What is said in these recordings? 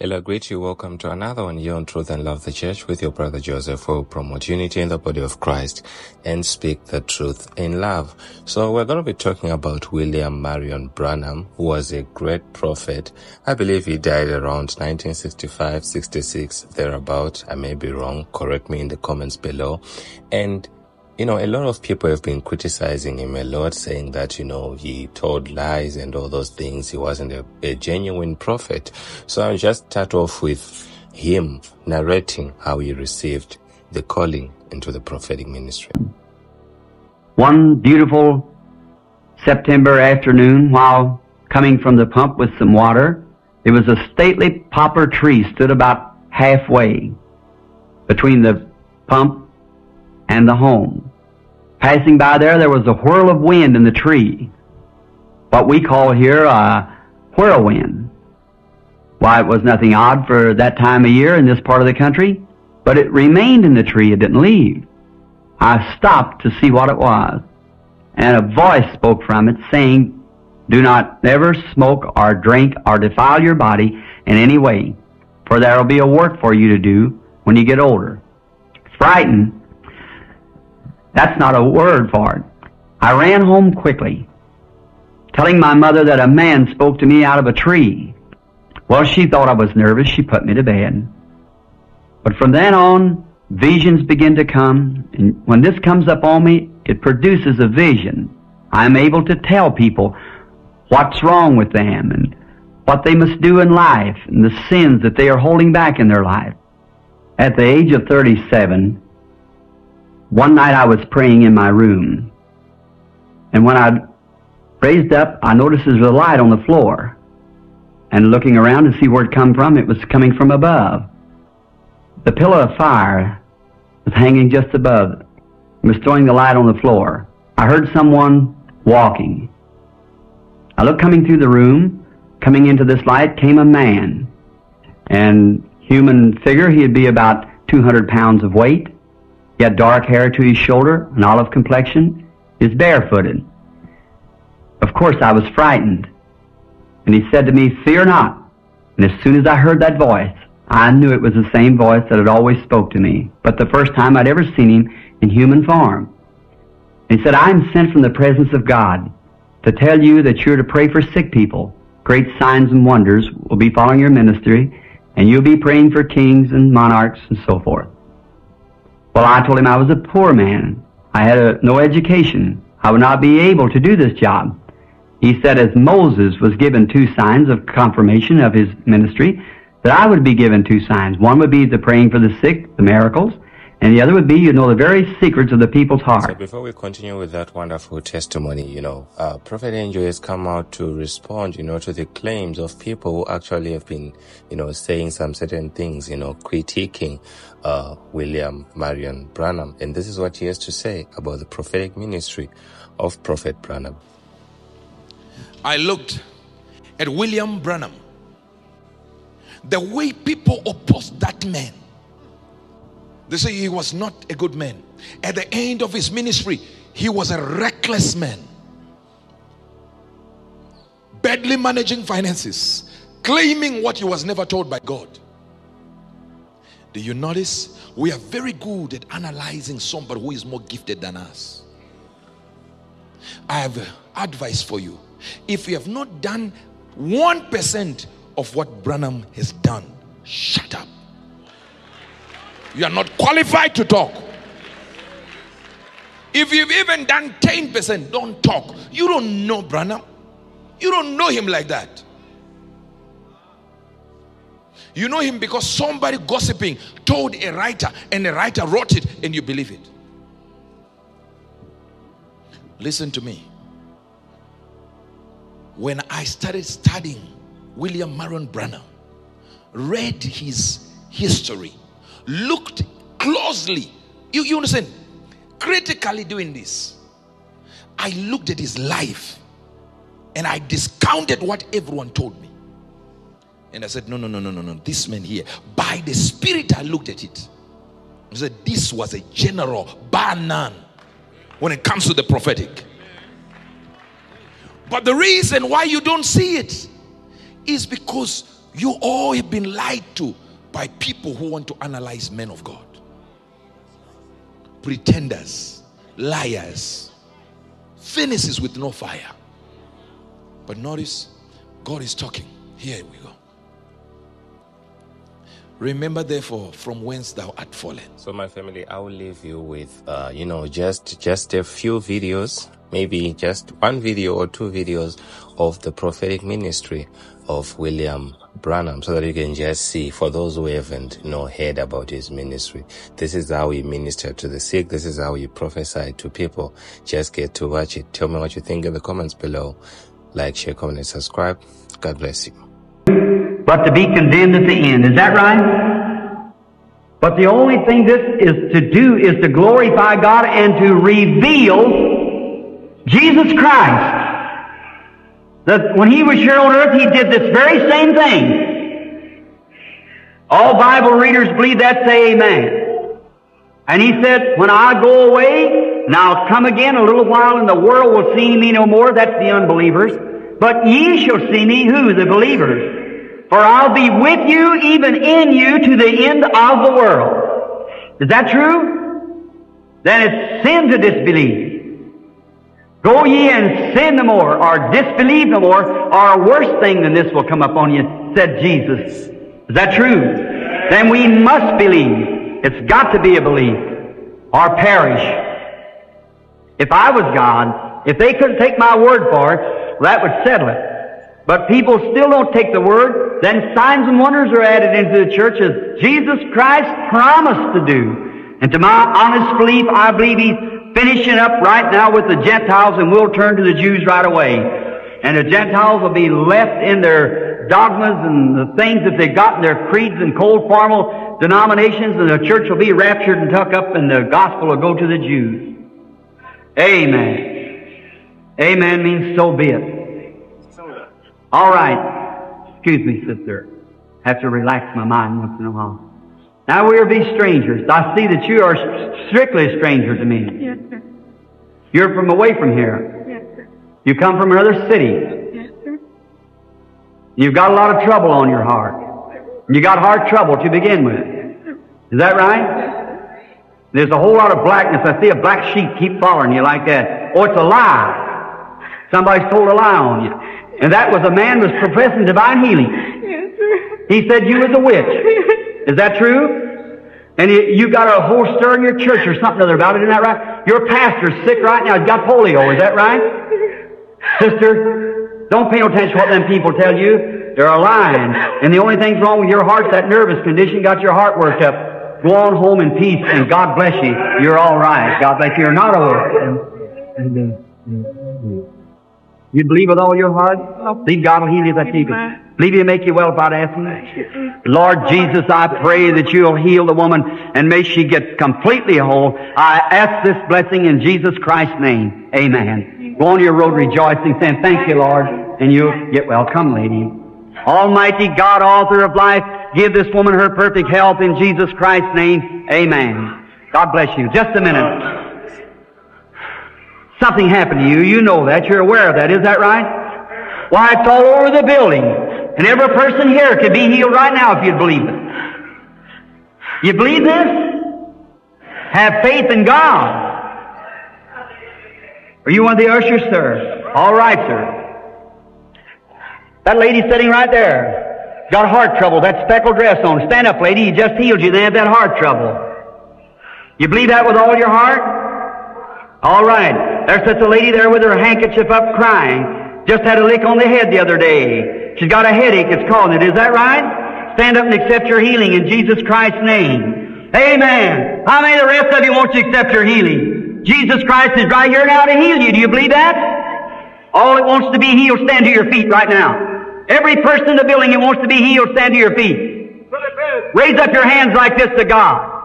Hello, greet you. Welcome to another one here on Truth and Love the Church with your brother Joseph, will promote unity in the body of Christ and speak the truth in love. So we're going to be talking about William Marion Branham, who was a great prophet. I believe he died around 1965, 66, thereabout. I may be wrong. Correct me in the comments below. And you know, a lot of people have been criticizing him a lot, saying that, you know, he told lies and all those things. He wasn't a, a genuine prophet. So I'll just start off with him narrating how he received the calling into the prophetic ministry. One beautiful September afternoon, while coming from the pump with some water, there was a stately poplar tree stood about halfway between the pump and the home. Passing by there, there was a whirl of wind in the tree. What we call here a whirlwind. Why, it was nothing odd for that time of year in this part of the country, but it remained in the tree. It didn't leave. I stopped to see what it was, and a voice spoke from it saying, Do not ever smoke or drink or defile your body in any way, for there will be a work for you to do when you get older. Frightened, that's not a word for it. I ran home quickly, telling my mother that a man spoke to me out of a tree. Well, she thought I was nervous. She put me to bed. But from then on, visions begin to come. And when this comes up on me, it produces a vision. I'm able to tell people what's wrong with them and what they must do in life and the sins that they are holding back in their life. At the age of 37, one night I was praying in my room, and when I raised up, I noticed there was a light on the floor. And looking around to see where it come from, it was coming from above. The pillar of fire was hanging just above. It was throwing the light on the floor. I heard someone walking. I looked coming through the room. Coming into this light came a man. And human figure, he'd be about 200 pounds of weight. He had dark hair to his shoulder, an olive complexion, is barefooted. Of course, I was frightened. And he said to me, Fear not. And as soon as I heard that voice, I knew it was the same voice that had always spoke to me, but the first time I'd ever seen him in human form. And he said, I am sent from the presence of God to tell you that you're to pray for sick people. Great signs and wonders will be following your ministry, and you'll be praying for kings and monarchs and so forth. Well, I told him I was a poor man. I had a, no education. I would not be able to do this job. He said, as Moses was given two signs of confirmation of his ministry, that I would be given two signs. One would be the praying for the sick, the miracles, and the other would be you know the very secrets of the people's heart. So before we continue with that wonderful testimony, you know, uh, Prophet Angel has come out to respond, you know, to the claims of people who actually have been, you know, saying some certain things, you know, critiquing uh, William Marion Branham. And this is what he has to say about the prophetic ministry of Prophet Branham. I looked at William Branham. The way people opposed that man they say he was not a good man. At the end of his ministry, he was a reckless man. Badly managing finances, claiming what he was never told by God. Do you notice? We are very good at analyzing somebody who is more gifted than us. I have advice for you. If you have not done 1% of what Branham has done, shut up. You are not qualified to talk. If you've even done 10%, don't talk. You don't know Branham. You don't know him like that. You know him because somebody gossiping told a writer and the writer wrote it and you believe it. Listen to me. When I started studying William Marion Branham, read his history, looked closely. You, you understand? Critically doing this. I looked at his life and I discounted what everyone told me. And I said, No, no, no, no, no, no. This man here, by the Spirit, I looked at it. I said, This was a general, bar none, when it comes to the prophetic. But the reason why you don't see it is because You all have been lied to by people who want to analyze men of God. Pretenders, liars, furnaces with no fire. But notice, God is talking. Here we go. Remember, therefore, from whence thou art fallen. So, my family, I will leave you with, uh, you know, just just a few videos, maybe just one video or two videos of the prophetic ministry of William Branham, so that you can just see. For those who haven't, you know, heard about his ministry, this is how he ministered to the sick. This is how he prophesied to people. Just get to watch it. Tell me what you think in the comments below. Like, share, comment, and subscribe. God bless you but to be condemned at the end. Is that right? But the only thing this is to do is to glorify God and to reveal Jesus Christ. That when He was here on earth, He did this very same thing. All Bible readers believe that, say amen. And He said, when I go away, and I'll come again a little while and the world will see me no more. That's the unbelievers. But ye shall see me, who? The believers. For I'll be with you, even in you, to the end of the world. Is that true? Then it's sin to disbelieve. Go ye and sin no more, or disbelieve no more, or a worse thing than this will come upon you, said Jesus. Is that true? Then we must believe. It's got to be a belief, or perish. If I was God, if they couldn't take my word for it, that would settle it. But people still don't take the word. Then signs and wonders are added into the church as Jesus Christ promised to do. And to my honest belief, I believe Finishing up right now with the Gentiles and we'll turn to the Jews right away. And the Gentiles will be left in their dogmas and the things that they've got in their creeds and cold formal denominations and the church will be raptured and tucked up and the gospel will go to the Jews. Amen. Amen means so be it. All right. Excuse me, sister. Have to relax my mind once in a while. Now we are be strangers. I see that you are strictly a stranger to me. Yes, sir. You're from away from here. Yes, sir. You come from another city. Yes, sir. You've got a lot of trouble on your heart. You got heart trouble to begin with. Is that right? There's a whole lot of blackness. I see a black sheep keep following you like that. Oh, it's a lie. Somebody's told a lie on you. And that was a man was professing divine healing. Yes, sir. He said you was a witch. Is that true? And you, you got a whole stir in your church or something other about it, isn't that right? Your pastor's sick right now. He's got polio. Is that right? Sister, don't pay no attention to what them people tell you. They're lying. And the only thing's wrong with your heart's that nervous condition got your heart worked up. Go on home in peace and God bless you. You're all right. God bless you. You're not a and, uh, you believe with all your heart? Believe God will heal you that deep. Believe He'll make you well ask Him. Lord Jesus, I pray that you'll heal the woman and may she get completely whole. I ask this blessing in Jesus Christ's name. Amen. Go on your road rejoicing, saying, Thank you, Lord, and you'll get well. Come, lady. Almighty God, author of life, give this woman her perfect health in Jesus Christ's name. Amen. God bless you. Just a minute. Something happened to you. You know that. You're aware of that. Is that right? Why, it's all over the building. And every person here could be healed right now if you'd believe it. You believe this? Have faith in God. Are you one of the ushers, sir? All right, sir. That lady sitting right there. Got heart trouble. That speckled dress on. Stand up, lady. He just healed you. They have that heart trouble. You believe that with all your heart? All right. There's such a lady there with her handkerchief up crying. Just had a lick on the head the other day. She's got a headache. It's calling it. Is that right? Stand up and accept your healing in Jesus Christ's name. Amen. How many of the rest of you want to accept your healing? Jesus Christ is right here now to heal you. Do you believe that? All that wants to be healed, stand to your feet right now. Every person in the building that wants to be healed, stand to your feet. Raise up your hands like this to God.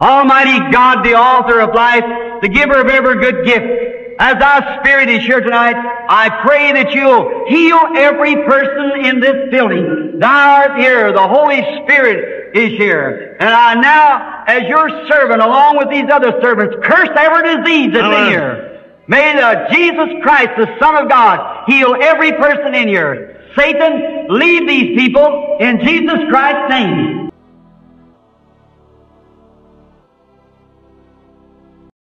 Almighty God, the author of life, the giver of every good gift, as our spirit is here tonight, I pray that you'll heal every person in this building. Thou art here. The Holy Spirit is here. And I now, as your servant, along with these other servants, curse every disease that's in here. May the Jesus Christ, the Son of God, heal every person in here. Satan, leave these people in Jesus Christ's name.